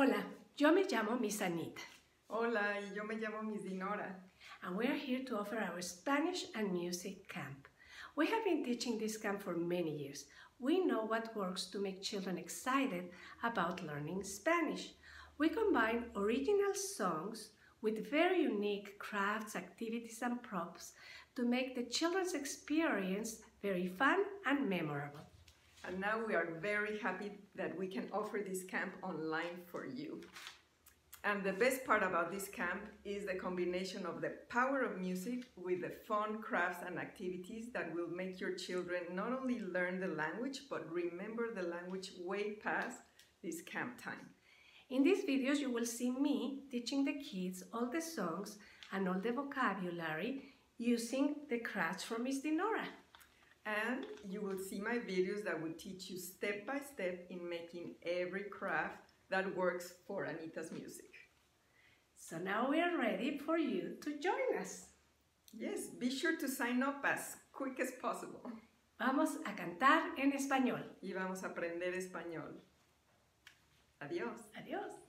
Hola, yo me llamo Miss Anita. Hola, y yo me llamo Miss Dinorah. And we are here to offer our Spanish and music camp. We have been teaching this camp for many years. We know what works to make children excited about learning Spanish. We combine original songs with very unique crafts, activities, and props to make the children's experience very fun and memorable. And now we are very happy that we can offer this camp online for you. And the best part about this camp is the combination of the power of music with the fun crafts and activities that will make your children not only learn the language, but remember the language way past this camp time. In these videos, you will see me teaching the kids all the songs and all the vocabulary using the crafts from Miss Dinorah. And you will see my videos that will teach you step by step in making every craft that works for Anita's music. So now we are ready for you to join us. Yes, be sure to sign up as quick as possible. Vamos a cantar en español. Y vamos a aprender español. Adiós. Adiós.